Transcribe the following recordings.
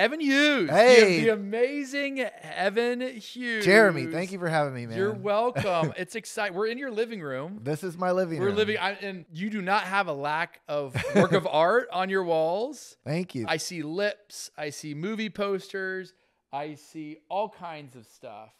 Evan Hughes. the- Hey. the, amazing Evan Hughes. Jeremy, thank you for having me, man. You're welcome. it's exciting. We're in your living room. This is my living room. We're living, I, and you do not have a lack of work of art on your walls. Thank you. I see lips. I see movie posters. I see all kinds of stuff.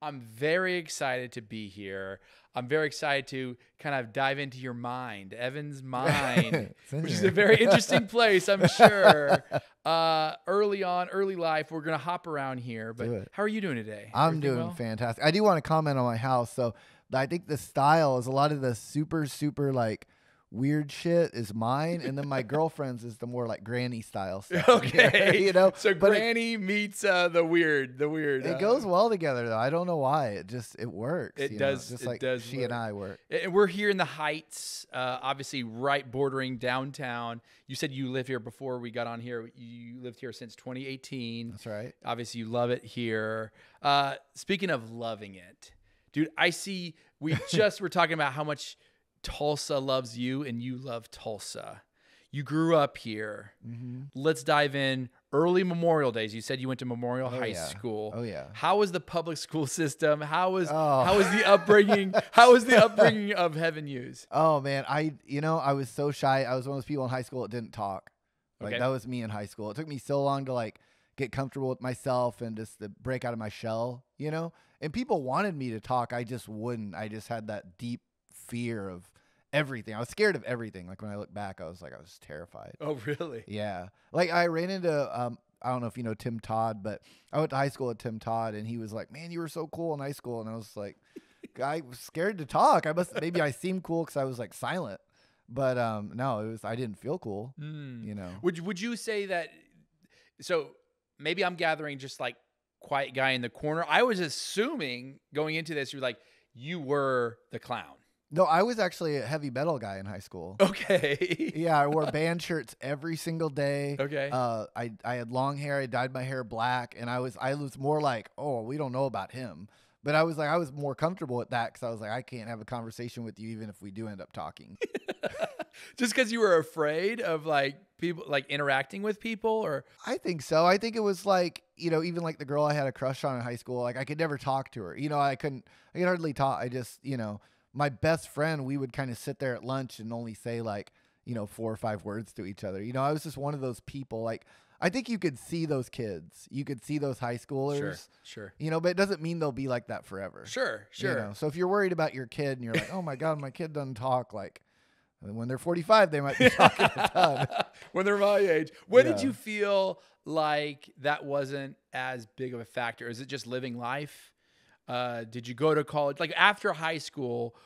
I'm very excited to be here. I'm very excited to kind of dive into your mind, Evan's mind, which is a very interesting place, I'm sure. Uh, early on, early life, we're gonna hop around here. But how are you doing today? I'm Everything doing well? fantastic. I do want to comment on my house. So I think the style is a lot of the super, super like weird shit is mine, and then my girlfriend's is the more like granny style stuff. Okay, you know. So but it- Granny meets uh, the weird, the weird. It uh, goes well together though. I don't know why. It just it works. It you know, does- Just it like does she work. and I work. And we're here in the Heights, uh, obviously right bordering downtown. You said you live here before we got on here. You lived here since 2018. That's right. Obviously, you love it here. Uh, speaking of loving it, dude, I see we just were talking about how much Tulsa loves you and you love Tulsa. You grew up here. Mm-hmm. Let's dive in. Early Memorial Days. You said you went to Memorial Oh, High yeah. School. Oh yeah. How was the public school system? How was Oh. how was the upbringing? how was the upbringing of Evan Hughes? Oh man, I you know I was so shy. I was one of those people in high school that didn't talk. Like Okay. that was me in high school. It took me so long to like get comfortable with myself and just to break out of my shell, you know. And people wanted me to talk, I just wouldn't. I just had that deep fear of everything. I was scared of everything. Like when I look back, I was like I was terrified. Oh, really? Yeah. Like I ran into um I don't know if you know Tim Todd, but I went to high school with Tim Todd and he was like, "Man, you were so cool in high school." And I was like, I was scared to talk. I must maybe I seemed cool cuz I was like silent. But um no, it was I didn't feel cool, Mm. you know. Would would you say that? So maybe I'm gathering just like quiet guy in the corner. I was assuming going into this, you're like you were the clown. No, I was actually a heavy metal guy in high school. Okay. Yeah, I wore band shirts every single day. Okay. Uh, I I had long hair. I dyed my hair black, and I was I was more like, oh, we don't know about him. But I was like, I was more comfortable with that because I was like, I can't have a conversation with you even if we do end up talking. just because you were afraid of like people like interacting with people, or I think so. I think it was like you know, even like the girl I had a crush on in high school. Like I could never talk to her. You know, I couldn't. I could hardly talk. I just you know, my best friend. We would kind of sit there at lunch and only say like you know four or five words to each other. You know, I was just one of those people. Like I think you could see those kids. You could see those high schoolers. sure, sure, You know, but it doesn't mean they'll be like that forever. sure, Sure. you know? So if you're worried about your kid and you're like, oh my god, my kid doesn't talk, like when they're 45, they might be talking a ton. when they're my age. When did you feel like that wasn't as big of a factor? Is it just living life? Uh, did you go to college? Like after high school,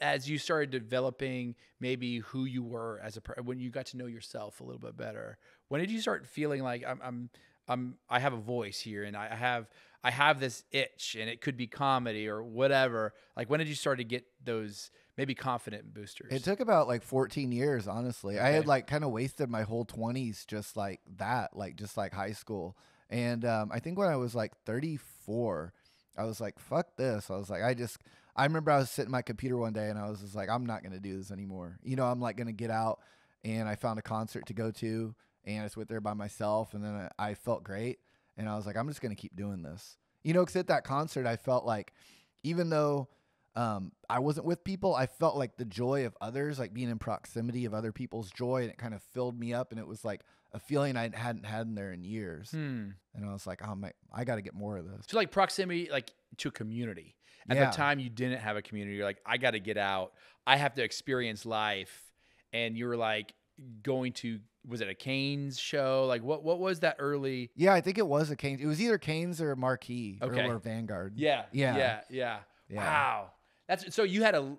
as you started developing maybe who you were as a when you got to know yourself a little bit better, when did you start feeling like I'm I'm I'm I have a voice here and I have I have this itch and it could be comedy or whatever. Like when did you start to get those maybe confident boosters? It took about like 14 years, honestly. I had like kind of wasted my whole 20s just like that, like just like high school. And um, I think when I was like 34, I was like, fuck this. I was like, I just, I remember I was sitting my computer one day and I was just like, I'm not going to do this anymore. You know, I'm like going to get out. And I found a concert to go to and I just went there by myself. And then I, I felt great. And I was like, I'm just going to keep doing this. You know, because at that concert, I felt like even though um, I wasn't with people, I felt like the joy of others, like being in proximity of other people's joy, and it kind of filled me up. And it was like a feeling I hadn't had in there in years. Hmm. And I was like, oh my, I got to get more of this. So like proximity, like to a community. At Yeah. the time, you didn't have a community. You're like, I got to get out. I have to experience life. And you were like going to was it a Cain's show? Like what what was that early? Yeah, I think it was a Cain's. It was either Cain's or Marquee or- or, Vanguard. Yeah, Yeah. yeah, yeah. Yeah. Wow, that's so you had a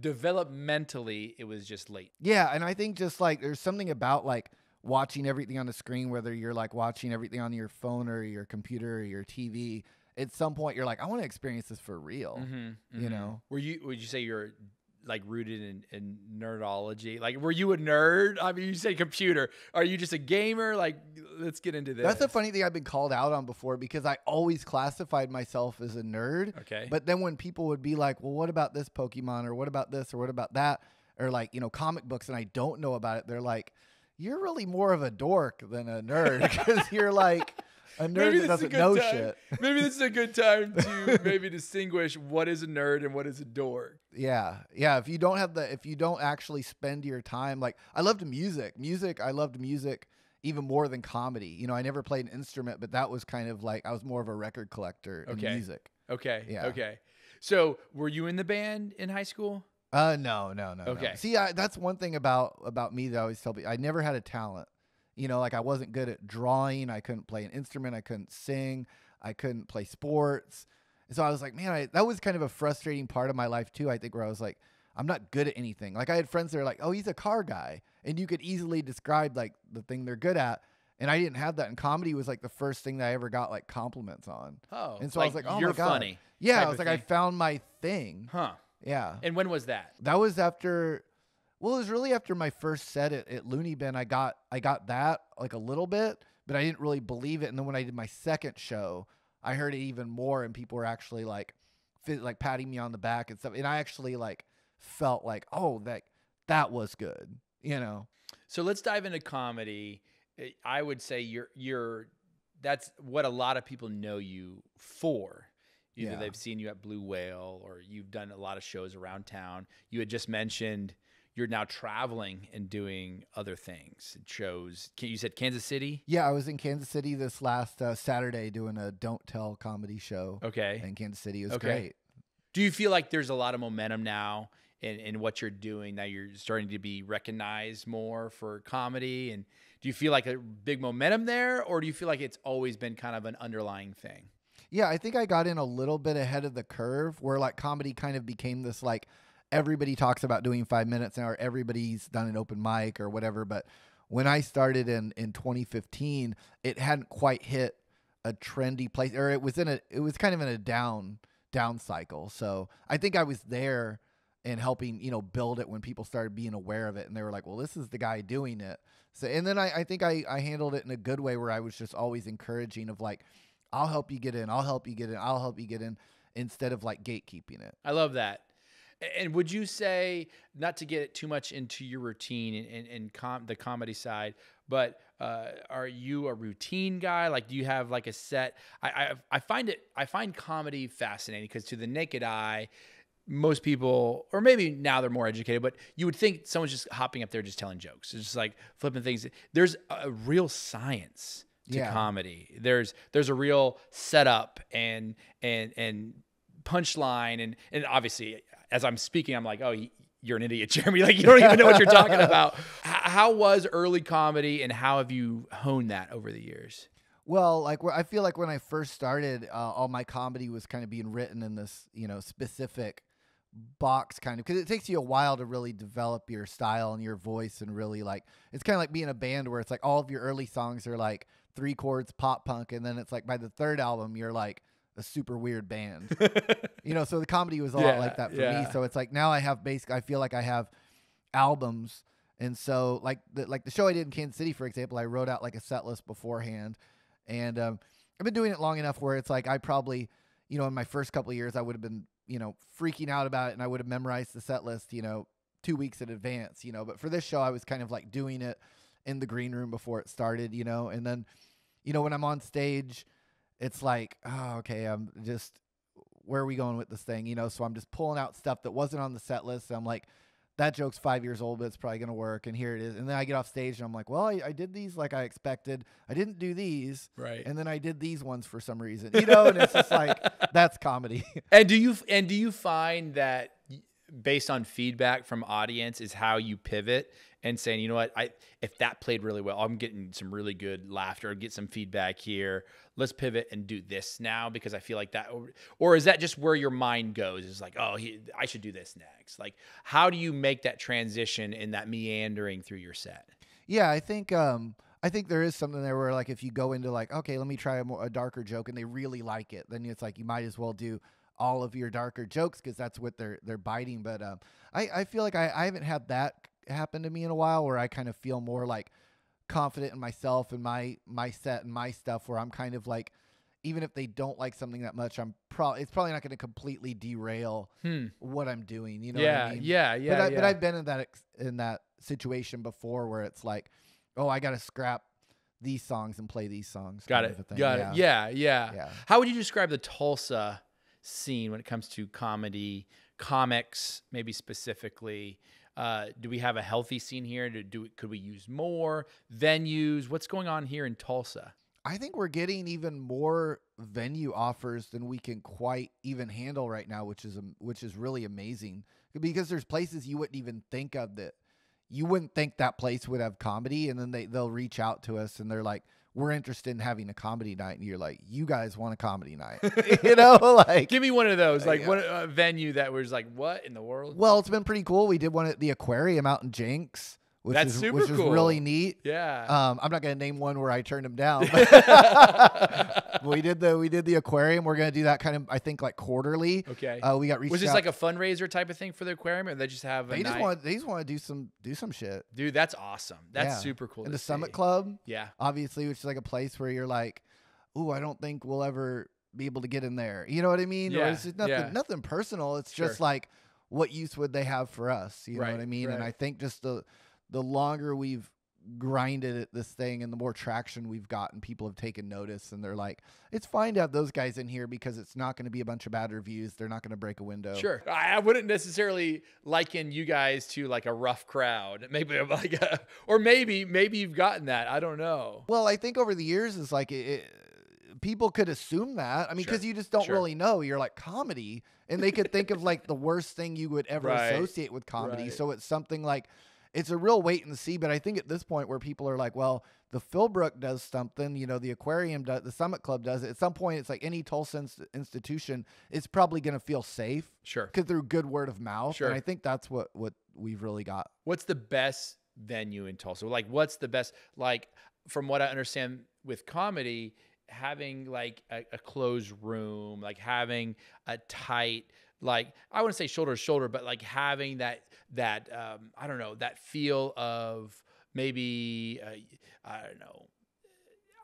developmentally. It was just late. Yeah, and I think just like there's something about like watching everything on the screen, whether you're like watching everything on your phone or your computer or your TV. At some point, you're like, I want to experience this for real. Mm-hmm, You know? were you would you say you're like rooted in, in nerdology? Like, were you a nerd? I mean, you say computer. Are you just a gamer? Like, let's get into this. That's the funny thing I've been called out on before because I always classified myself as a nerd. Okay. But then when people would be like, well, what about this Pokemon or what about this or what about that? Or like, you know, comic books and I don't know about it, they're like, you're really more of a dork than a nerd because you're like a nerd Maybe that this is a doesn't good know time. shit. Maybe this is a good time to maybe distinguish what is a nerd and what is a dork. Yeah, yeah. If you don't have the, if you don't actually spend your time, like I loved music. Music, I loved music even more than comedy. You know, I never played an instrument, but that was kind of like I was more of a record collector in Okay. music. Okay. Yeah. Okay. So, were you in the band in high school? Uh, no, no, no. no. Okay. See, I, that's one thing about about me that I always tell people. I never had a talent. You know, like I wasn't good at drawing. I couldn't play an instrument. I couldn't sing. I couldn't play sports. And so I was like, man, I, that was kind of a frustrating part of my life too. I think where I was like, I'm not good at anything. Like I had friends that are like, oh, he's a car guy, and you could easily describe like the thing they're good at. And I didn't have that. And comedy was like the first thing that I ever got like compliments on. Oh, And so I was like, oh my you're God. funny. Yeah, I was like, I found my thing. Huh. Yeah. And when was that? that was after well it was really after my first set at, at looney bin i got i got that like a little bit but i didn't really believe it and then when i did my second show i heard it even more and people were actually like like patting me on the back and stuff and i actually like felt like oh that that was good you know So let's dive into comedy. I- I would say you're you're that's what a lot of people know you for. Either Yeah. they've seen you at Blue Whale or you've done a lot of shows around town. You had just mentioned you're now traveling and doing other things, shows. You said Kansas City? yeah i was in kansas city this last uh, saturday doing a don't tell comedy show Okay. in kansas city it was Okay. great Do you feel like there's a lot of momentum now in, in what you're doing? Now you're starting to be recognized more for comedy, and do you feel like a big momentum there, or do you feel like it's always been kind of an underlying thing? Yeah, I think I got in a little bit ahead of the curve where like comedy kind of became this like everybody talks about doing five minutes now or everybody's done an open mic or whatever. But when I started in in 2015, it hadn't quite hit a trendy place or it was in a it was kind of in a down down cycle. So I think I was there and helping, you know, build it when people started being aware of it and they were like, well, this is the guy doing it. So and then I, I think I, I handled it in a good way where I was just always encouraging of like, I'll help you get in, I'll help you get in, I'll help you get in instead of like gatekeeping it. I love that. And would you say, not to get too much into your routine and, and, com- the comedy side, but uh, are you a routine guy? Like, do you have like a set? I, I, I find it, I find comedy fascinating because to the naked eye, most people, or maybe now they're more educated, but you would think someone's just hopping up there just telling jokes. It's just like flipping things. There's a real science to Yeah. comedy. There's there's a real setup and and and punchline and and obviously as I'm speaking, I'm like, oh, you're an idiot, Jeremy. Like you don't even know what you're talking about. How was early comedy, and how have you honed that over the years? Well, like I feel like when I first started, uh, all my comedy was kind of being written in this, you know, specific box kind of because it takes you a while to really develop your style and your voice and really like it's kind of like being a band where it's like all of your early songs are like three chords pop punk and then it's like by the third album you're like a super weird band. You know so the comedy was a lot like that for yeah. me so it's like now i have basic i feel like i have albums. And so like the like the show i did in kansas city for example i wrote out like a set list beforehand. And um, i've been doing it long enough where it's like i probably you know in my first couple of years i would have been you know freaking out about it and i would have memorized the set list you know two weeks in advance you know. But for this show i was kind of like doing it in the green room before it started you know and then you know when i'm on stage it's like oh okay i'm just where are we going with this thing? You know, so I'm just pulling out stuff that wasn't on the set list. And I'm like, that joke's five years old, but it's probably gonna work. And here it is. And then I get off stage and I'm like, well, I, I did these like I expected. I didn't do these, Right. and then I did these ones for some reason. You know, and it's just like that's comedy. And do you and do you find that based on feedback from audience is how you pivot and saying, you know what, I if that played really well, I'm getting some really good laughter, get some feedback here. Let's pivot and do this now because I feel like that, or, is that just where your mind goes? Is like, oh, he, I should do this next. Like, how do you make that transition in that meandering through your set? Yeah, I think um I think there is something there where like if you go into like okay, let me try a more a darker joke and they really like it, then it's like you might as well do all of your darker jokes because that's what they're they're biting. But um, I I feel like I I haven't had that happen to me in a while where I kind of feel more like confident in myself and my my set and my stuff where I'm kind of like even if they don't like something that much, I'm probably it's probably not going to completely derail Hmm. what I'm doing. You know? yeah, what I mean? yeah, yeah, but I, yeah. but I've been in that ex- in that situation before where it's like oh, I got to scrap these songs and play these songs. Got it. of a thing. Got it. Yeah, yeah. Yeah. How would you describe the Tulsa scene when it comes to comedy, comics, maybe specifically? Uh, do we have a healthy scene here? Do, do could we use more venues? What's going on here in Tulsa? I think we're getting even more venue offers than we can quite even handle right now, which is which is really amazing. Because there's places you wouldn't even think of that you wouldn't think that place would have comedy, and then they they'll reach out to us and they're like, "We're interested in having a comedy night," and you're like, "You guys want a comedy night?" you know, like. Give me one of those, like yeah. what a venue that was like, what in the world? Well, it's been pretty cool. We did one at the aquarium out in Jenks, which That's is super which is really neat. Yeah. Um, I'm not gonna name one where I turned him down. we did the we did the aquarium. We're gonna do that kind of I think like quarterly. okay. Uh, we got reached was this out- like a fundraiser type of thing for the aquarium, or they just have a they just night? want they just want to do some do some shit. Dude, that's awesome. That's Yeah. super cool. And the Summit. Club, Yeah. obviously, which is like a place where you're like, ooh, I don't think we'll ever be able to get in there. You know what I mean? Yeah. Or it's just nothing yeah. nothing personal. It's Sure. just like what use would they have for us? You know what I mean? And. I think just the the longer we've grinded at this thing and the more traction we've gotten, people have taken notice and they're like, it's fine to have those guys in here because it's not going to be a bunch of bad reviews. They're not going to break a window. Sure. I wouldn't necessarily liken you guys to like a rough crowd. Maybe like a, or maybe maybe you've gotten that. I don't know. Well, I think over the years is like it, it- people could assume that. I mean, Sure, because you just don't sure. really know. You're like comedy, and they could think of like the worst thing you would ever Right, associate with comedy. right. So it's something like it's a real wait and see. But I think at this point where people are like, well, the Philbrook does something, you know, the aquarium does, the Summit Club does it. At some point, it's like any Tulsa inst- institution is probably going to feel safe Sure. because through good word of mouth. Sure. And I think that's what what we've really got. What's the best venue in Tulsa? Like what's the best like from what I understand with comedy, having like a, a closed room, like having a tight like I wouldn't say shoulder to shoulder, but like having that that um, I don't know that feel of maybe uh, I don't know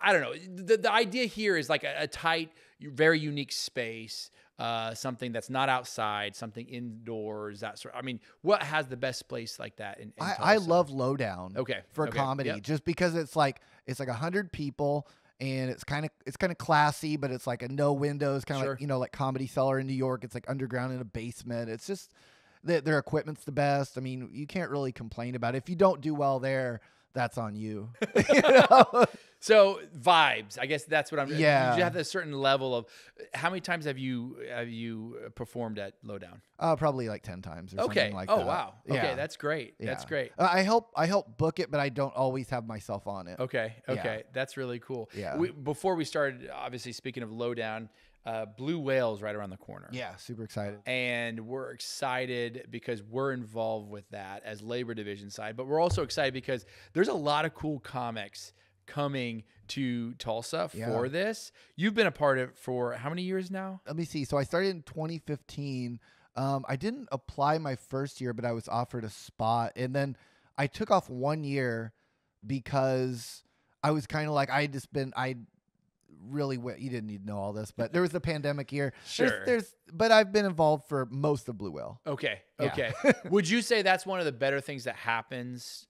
I don't know. The, the idea here is like a, a tight, very unique space, uh, something that's not outside, something indoors. That sort. I mean, what has the best place like that? In, in I, I love Lowdown. Okay, for okay, comedy yep. just because it's like it's like a hundred people and it's kind of it's kind of classy but it's like a no windows kind of Sure. like you know like comedy cellar in new york. It's like underground in a basement. It's just their, their equipment's the best. I mean you can't really complain about it. If you don't do well there that's on you, You know? So vibes. I guess that's what I'm. Yeah. You have a certain level of. How many times have you have you performed at Lowdown? uh, probably like 10 times or Okay. something like oh that wow. Okay, that's great. That's great. Uh, i help i help book it but i don't always have myself on it Okay. Yeah. Okay. That's really cool. Yeah. We, before we started, obviously speaking of Lowdown, uh, Blue Whales right around the corner. yeah super excited and we're excited because we're involved with that as labor division side but we're also excited because there's a lot of cool comics coming to tulsa Yeah. for this you've been a part of it for how many years now let me see. So I started in 2015. Um, I didn't apply my first year, but I was offered a spot, and then I took off one year because I was kind of like I had just been I really went. You didn't need to know all this, but there was a pandemic year. Sure. There's, but I've been involved for most of Blue Whale. okay Yeah. okay would you say that's one of the better things that happens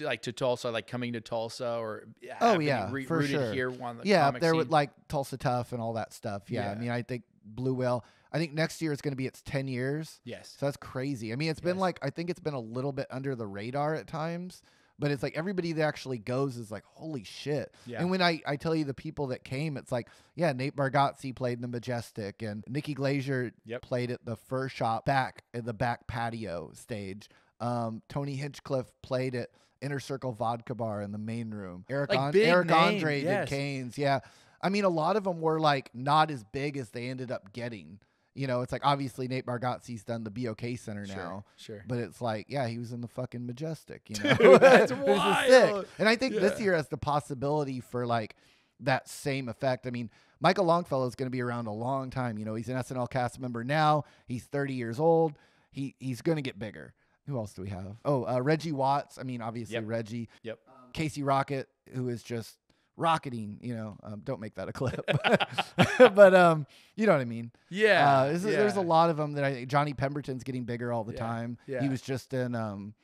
like to tulsa like coming to tulsa or Oh, yeah, re- for rooted sure. here the yeah, there scene? like Tulsa Tough and all that stuff. Yeah, I mean, I think Blue Whale. I think next year it's going to be its 10 years. yes So that's crazy. I mean, it's been like I think it's been a little bit under the radar at times, but it's like everybody that actually goes is like, holy shit. Yeah. And when I, I tell you the people that came, it's like, yeah, Nate Bargatze played in the Majestic and Nikki Glaser Yep. played at the fur shop back at the back patio stage. Um, Tony Hinchcliffe played at Inner Circle Vodka Bar in the main room. Eric, Like Eric name, Andre yes. did Cain's. Yeah. I mean, a lot of them were like not as big as they ended up getting. You know, it's like obviously Nate Bargatze's done the BOK Center sure now. sure But it's like, yeah, he was in the fucking majestic, you Dude, know. that's This is sick. wild. And I think this year has the possibility for like that same effect. I mean, Michael Longfellow is going to be around a long time. You know, he's an SNL cast member now. He's 30 years old. He he's going to get bigger. Who else do we have? Oh, uh, Reggie Watts. I mean, obviously Yep. Reggie. Yep. Casey Rocket, who is just rocketing. You know, um, don't make that a clip. but um, you know what I mean. yeah, Uh, there's, there's a lot of them that I think Johnny Pemberton's getting bigger all the Yeah, time. yeah. He was just in um,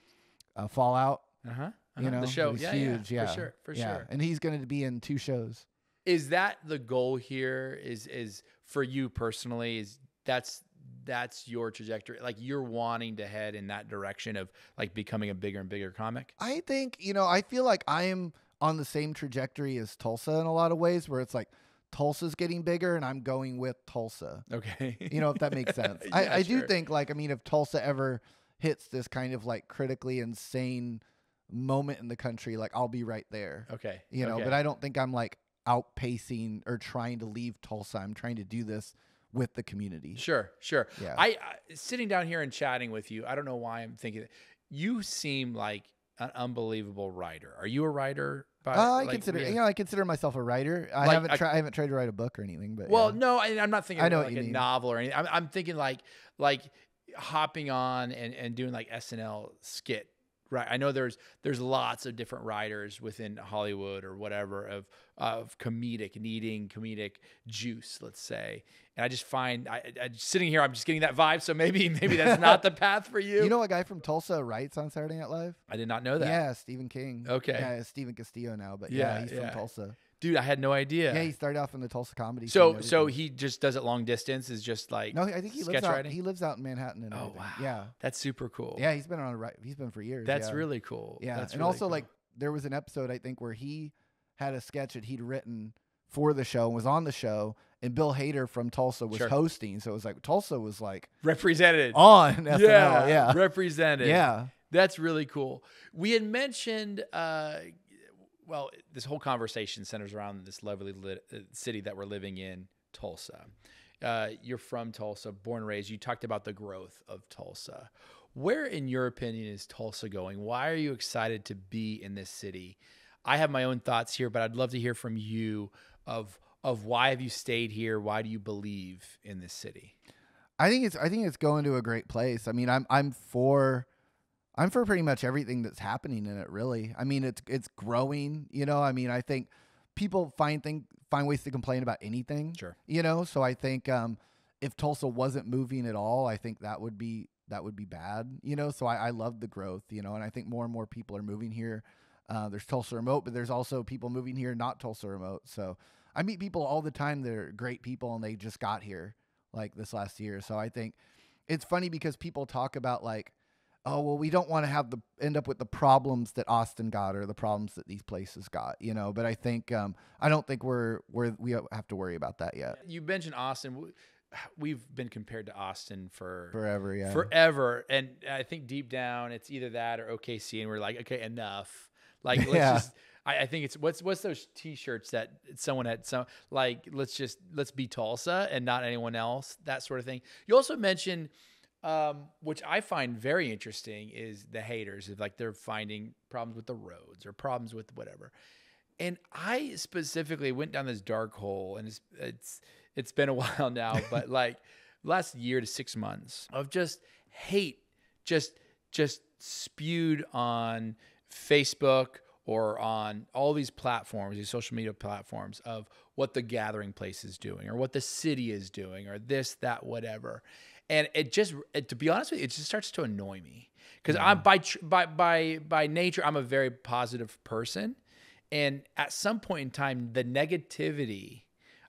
uh, Fallout. uh-huh You Uh-huh, know, the show. Yeah, yeah, huge. for sure, for yeah. sure. And he's going to be in two shows. Is that the goal here? Is is for you personally? Is that's that's your trajectory? Like you're wanting to head in that direction of like becoming a bigger and bigger comic? I think, you know, I feel like I am on the same trajectory as Tulsa in a lot of ways where it's like Tulsa's getting bigger and I'm going with Tulsa. Okay. You know, if that makes sense. Yeah, I, I do think, like, I mean, if Tulsa ever hits this kind of like critically insane moment in the country, like, I'll be right there, Okay. you know, okay. but I don't think I'm like outpacing or trying to leave Tulsa. I'm trying to do this with the community. Sure, sure. Yeah. I, I sitting down here and chatting with you. I don't know why I'm thinking. You seem like an unbelievable writer. Are you a writer? By, Uh, I like, consider, yeah. you know, I consider myself a writer. I Like, haven't, I- tried, I haven't tried to write a book or anything, but Well, yeah. no, I, I'm not thinking I know like a mean. novel or anything. I'm, I'm thinking like like hopping on and, and doing like SNL skit. Right. I know there's there's lots of different writers within Hollywood or whatever of of comedic needing comedic juice, let's say. And I just find I, I sitting here, I'm just getting that vibe. So maybe maybe that's not the path for you. You know a guy from Tulsa writes on Saturday Night Live? I did not know that. Yeah, Stephen King. Okay. Yeah, Stephen Castillo now, but yeah, Yeah, he's yeah. from Tulsa. Dude, I had no idea. Yeah, he started off in the Tulsa comedy. so and so he just does it long distance. Is just like no, I think he sketch lives out. writing? He lives out in Manhattan and Oh everything. wow. Yeah, That's super cool. yeah, he's been on a right. He's been for years. That's yeah. really cool. yeah, That's and really also cool. like there was an episode I think where he had a sketch that he'd written for the show and was on the show, and Bill Hader from Tulsa was Sure. hosting. So it was like Tulsa was like represented. on SNL. yeah, Yeah, represented. yeah. That's really cool. We had mentioned, uh, well, this whole conversation centers around this lovely lit, uh, city that we're living in, Tulsa. Uh, you're from Tulsa, born and raised. You talked about the growth of Tulsa. Where, in your opinion, is Tulsa going? Why are you excited to be in this city? I have my own thoughts here, but I'd love to hear from you of of why have you stayed here? Why do you believe in this city? I think it's I think it's going to a great place. I mean, I'm I'm for I'm for pretty much everything that's happening in it really. I mean, it's it's growing, you know? I mean, I think people find thing find ways to complain about anything. Sure. You know, so I think um if Tulsa wasn't moving at all, I think that would be that would be bad, you know? So I, I love the growth, you know, and I think more and more people are moving here. Uh, there's Tulsa remote, but there's also people moving here not Tulsa remote. So I meet people all the time They're great people and they just got here like this last year. So I think it's funny because people talk about like, oh well, we don't want to have the end up with the problems that Austin got or the problems that these places got, you know. But I think um, I don't think we're we're we have to worry about that yet. You mentioned Austin. We've been compared to Austin for Forever, yeah. forever, and I think deep down it's either that or OKC, and we're like, okay, enough. Like, let's Yeah. just. I, I think it's what's what's those T-shirts that someone had some like let's just let's be Tulsa and not anyone else that sort of thing. You also mentioned, um, which I find very interesting, is the haters if like they're finding problems with the roads or problems with whatever. And I specifically went down this dark hole, and it's it's it's been a while now, but like last year to six months of just hate, just just spewed on Facebook or on all these platforms, these social media platforms of what the gathering place is doing or what the city is doing or this, that, whatever. And it just, it, to be honest with you, it just starts to annoy me because I'm by, by, by, by nature, I'm a very positive person. And at some point in time, the negativity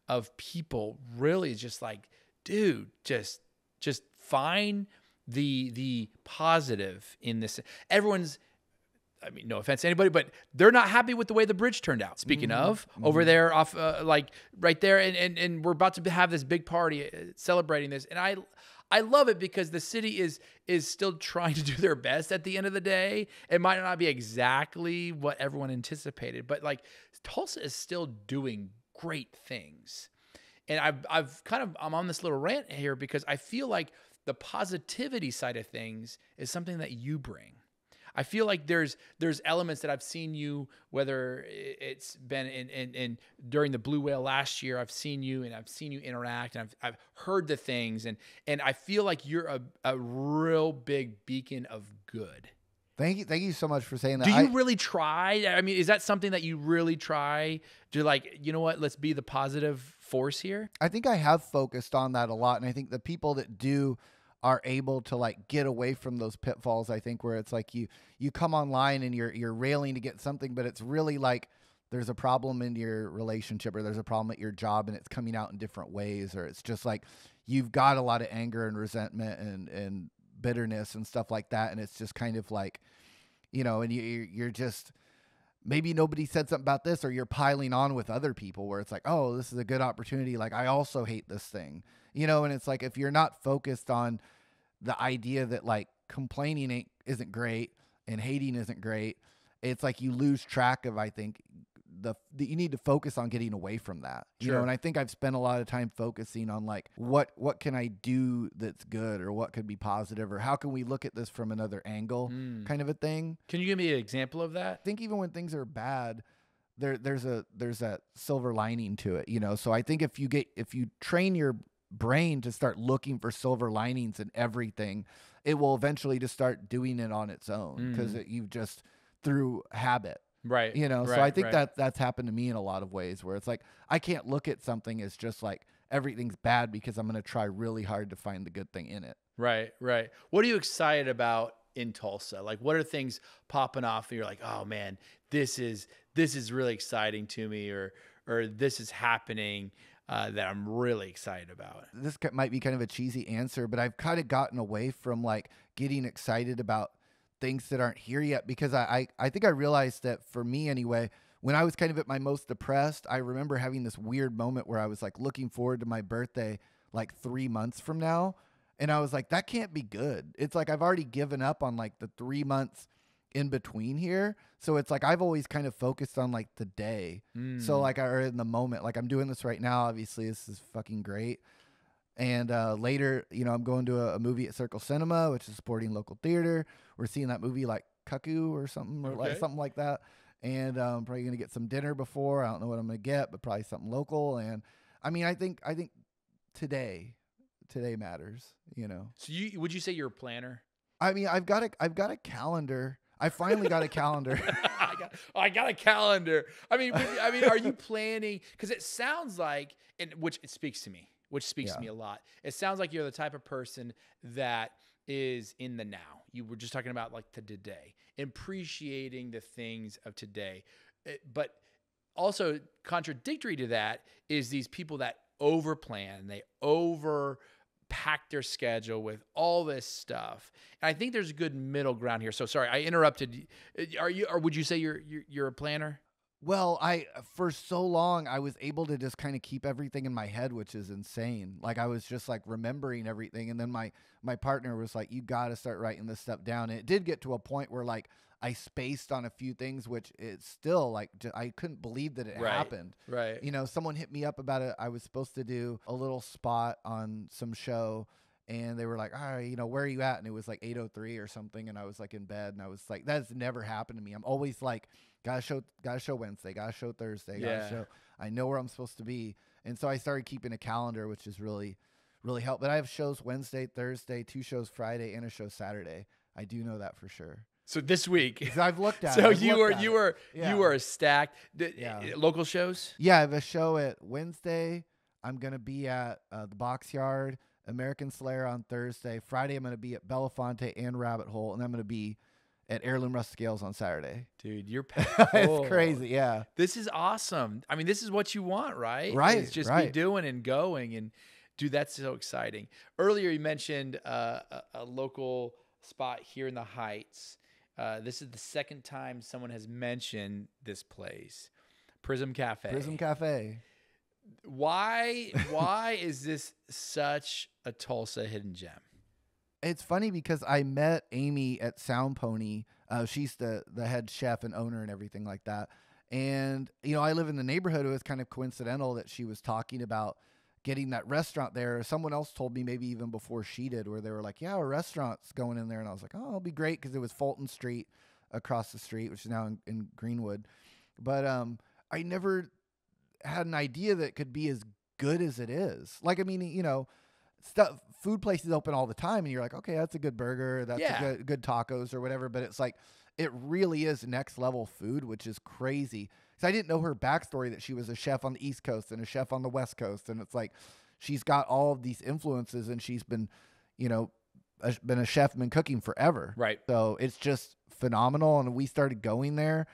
of people really is just like, dude, just, just find the, the positive in this. Everyone's, I mean, no offense to anybody, but they're not happy with the way the bridge turned out. Speaking of, over there, off uh, like right there, and, and and we're about to have this big party uh, celebrating this, and I. I love it because the city is is still trying to do their best at the end of the day. It might not be exactly what everyone anticipated, but like Tulsa is still doing great things. And I've I've kind of I'm on this little rant here because I feel like the positivity side of things is something that you bring. I feel like there's there's elements that I've seen you, whether it's been in, in, in during the Blue Whale last year, I've seen you and I've seen you interact and I've, I've heard the things and and I feel like you're a, a real big beacon of good. Thank you, thank you so much for saying that. Do you I- really try? I mean, is that something that you really try to like, you know what, let's be the positive force here? I think I have focused on that a lot, and I think the people that do are able to like get away from those pitfalls i think where it's like you you come online and you're you're railing to get something but it's really like there's a problem in your relationship or there's a problem at your job and it's coming out in different ways or it's just like you've got a lot of anger and resentment and and bitterness and stuff like that. And it's just kind of like you know and you you're just maybe nobody said something about this or you're piling on with other people where it's like oh this is a good opportunity. Like i also hate this thing you know? And it's like if you're not focused on the idea that like complaining ain't, isn't great and hating isn't great it's like you lose track of i think the, the you need to focus on getting away from that you know and i think i've spent a lot of time focusing on like what what can i do that's good or what could be positive or how can we look at this from another angle Mm. kind of a thing Can you give me an example of that? I think even when things are bad, there there's a there's that silver lining to it, you know. So I think if you get if you train your brain to start looking for silver linings and everything, it will eventually just start doing it on its own because Mm. you've just through habit, Right. you know. so I think right. that that's happened to me in a lot of ways where it's like I can't look at something as just like everything's bad because I'm going to try really hard to find the good thing in it. Right, right. What are you excited about in Tulsa? Like what are things popping off and you're like, "Oh man, this is this is really exciting to me or or this is happening uh, that I'm really excited about." this might be kind of a cheesy answer, but I've kind of gotten away from like getting excited about things that aren't here yet because I, I, I think I realized that for me anyway, when I was kind of at my most depressed, I remember having this weird moment where I was like looking forward to my birthday like three months from now. And I was like, that can't be good. It's like I've already given up on like the three months in between here. So it's like I've always kind of focused on like the day. So Mm. like I or in the moment, like I'm doing this right now. Obviously, this is fucking great. And uh, later, you know, I'm going to a, a movie at Circle Cinema, which is supporting local theater. We're seeing that movie like Cuckoo or something, or like something like that. And I'm um, probably gonna get some dinner before. I don't know what I'm gonna get, but probably something local. And I mean, I think I think today, today matters. You know, So you would you say you're a planner? I mean, I've got a I've got a calendar. I finally got a calendar. I, got, oh, I got a calendar. I mean, I mean, are you planning? Because it sounds like, and which it speaks to me, which speaks to me a lot. It sounds like you're the type of person that is in the now. You were just talking about like the today, appreciating the things of today. It- but also contradictory to that is these people that over plan, they over pack their schedule with all this stuff. And I think there's a good middle ground here. So sorry, I interrupted. Are you or would you say you're you're, you're a planner? Well, I uh, for so long I was able to just kind of keep everything in my head, which is insane. Like I was just like remembering everything, and then my my partner was like, "You got to start writing this stuff down." And it did get to a point where like I spaced on a few things, which it's still like I couldn't believe that it Right. happened. Right. You know, someone hit me up about it. I was supposed to do a little spot on some show. And they were like, all right, you know, where are you at? And it was like 803 or something. And I was like in bed and I was like, that's never happened to me. I'm always like, gotta show, gotta show Wednesday, gotta show Thursday, gotta Yeah. show. I know where I'm supposed to be. And so I started keeping a calendar, which is really, really helped. But I have shows Wednesday, Thursday, two shows Friday, and a show Saturday. I do know that for sure. So this week, I've looked at. So I've you at you it. were Yeah. you were stacked. Yeah. uh, Local shows. Yeah, I have a show at Wednesday. I'm gonna be at uh, the Box Yard, American Solera on Thursday. Friday, I'm gonna be at Belafonte and Rabbit Hole, and I'm gonna be at Heirloom Rustic Ales on Saturday. Dude, you're it's crazy, yeah. This is awesome. I mean, this is what you want, right? Right, It's just be doing and going and dude, that's so exciting. Earlier you mentioned uh, a, a local spot here in the Heights. Uh, this is the second time someone has mentioned this place, Prism Cafe. Prism Cafe. Why? Why is this such a Tulsa hidden gem? It's funny because I met Amy at Sound Pony. Uh, she's the the head chef and owner and everything like that. And you know, I live in the neighborhood. It was kind of coincidental that she was talking about getting that restaurant there. Someone else told me maybe even before she did, where they were like, "Yeah, a restaurant's going in there," and I was like, "Oh, it'll be great" because it was Fulton Street across the street, which is now in, in Greenwood. But um, I never had an idea that it could be as good as it is. Like, I mean, you know, stuff food places open all the time and you're like okay that's a good burger that's Yeah. a good, good tacos or whatever but it's like it really is next level food which is crazy because i didn't know her backstory that she was a chef on the east coast and a chef on the west coast and it's like she's got all of these influences and she's been you know a, been a chef, been cooking forever. Right. So it's just phenomenal. And we started going there.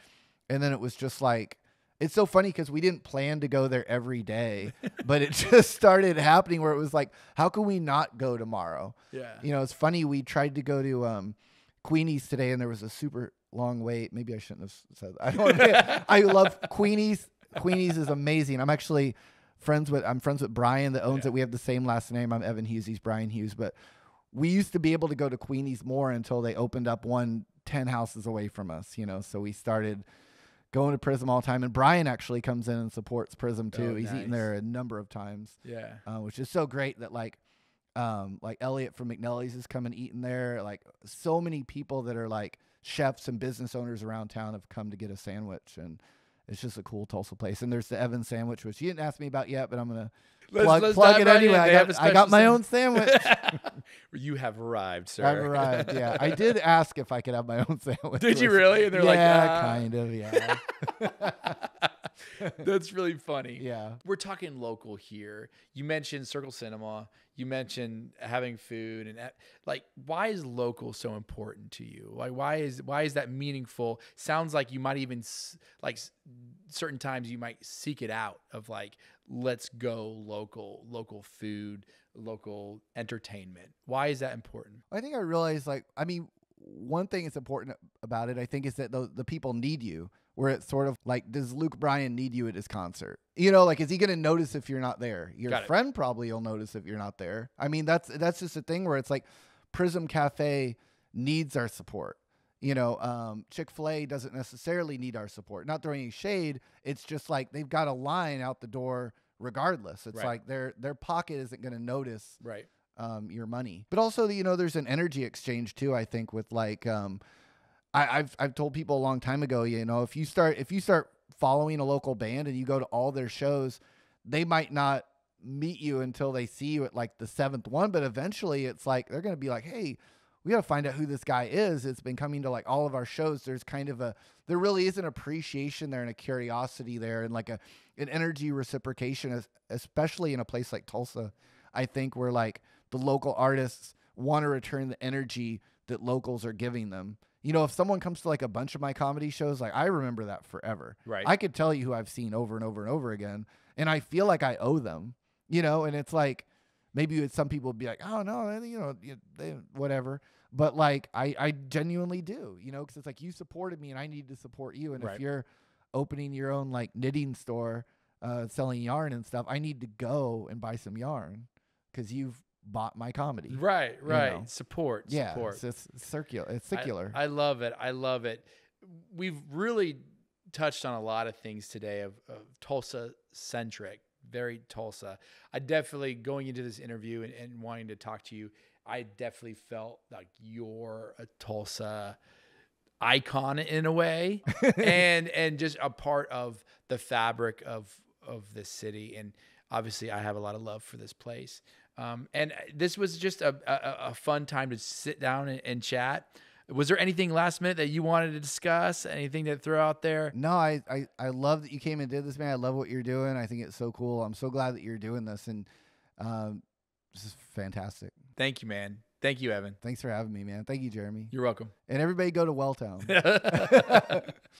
And then it was just like, it's so funny because we didn't plan to go there every day, but it just started happening where it was like, how can we not go tomorrow? Yeah. You know, it's funny. We tried to go to um, Queenie's today and there was a super long wait. Maybe I shouldn't have said that. I, don't I love Queenie's. Queenie's is amazing. I'm actually friends with I'm friends with Brian that owns Yeah. it. We have the same last name. I'm Evan Hughes. He's Brian Hughes. But we used to be able to go to Queenie's more until they opened up one 10 houses away from us, you know. So we started going to Prism all the time. And Brian actually comes in and supports Prism too. Oh, He's eaten there a number of times, Yeah. uh, which is so great that like um like Elliot from McNellie's has come and eaten there. Like so many people that are like chefs and business owners around town have come to get a sandwich and it's just a cool Tulsa place. And there's the Evan sandwich, which you didn't ask me about yet, but I'm gonna Let's- plug, let's plug it right anyway. I got, a I got my own sandwich. you have arrived, sir. I've arrived. Yeah, I did ask if I could have my own sandwich. Did you really? And they're like, yeah, "Ah." kind of. Yeah, That's really funny. yeah. We're talking local here. You mentioned Circle Cinema. You mentioned having food and uh, like why is local so important to you? Like why is why is that meaningful? Sounds like you might even like certain times you might seek it out of like let's go local, local food, local entertainment. Why is that important? I think I realized like I mean one thing that's important about it I think is that the the people need you. Where it's sort of like, does Luke Bryan need you at his concert? You know, like is he going to notice if you're not there? Your Got it. friend probably will notice if you're not there. I mean, that's that's just a thing where it's like Prism Cafe needs our support. You know, um, Chick Fil A doesn't necessarily need our support. Not throwing any shade. It's just like they've got a line out the door regardless. It's Right. like their their pocket isn't going to notice Right. um, your money. But also, you know, there's an energy exchange too. I think with like, um, I, I've I've told people a long time ago, you know, if you start if you start following a local band and you go to all their shows, they might not meet you until they see you at like the seventh one, but eventually it's like they're gonna be like, hey. We got to find out who this guy is. It's been coming to like all of our shows. There's kind of a, there really is an appreciation there and a curiosity there and like a, an energy reciprocation, especially in a place like Tulsa. I think where like the local artists want to return the energy that locals are giving them. You know, if someone comes to like a bunch of my comedy shows, like I remember that forever. Right. I could tell you who I've seen over and over and over again, and I feel like I owe them. You know, and it's like maybe it's- some people would be like, oh no, they- you know, they whatever. But like I, I genuinely do. You know, because it's like you supported me, and I need to support you. And Right. if you're opening your own like knitting store, uh, selling yarn and stuff, I need to go and buy some yarn because you've bought my comedy. Right, right. know. Support, Yeah, support. it's, it's circular. It's I- circular. I, love it. I love it. We've really touched on a lot of things today of, of Tulsa centric, very Tulsa. I definitely going into this interview and, and wanting to talk to you, I definitely felt like you're a Tulsa icon in a way and and just a part of the fabric of of this city and obviously I have a lot of love for this place um, and this was just a, a, a fun time to sit down and, and chat was there anything last minute that you wanted to discuss anything to throw out there no, I, I, I love that you came and did this, man. I love what you're doing. I think it's so cool. I'm so glad that you're doing this, and um, this is fantastic. thank you man thank you evan Thanks for having me, man. Thank you, Jeremy. you're welcome And everybody go to Welltown.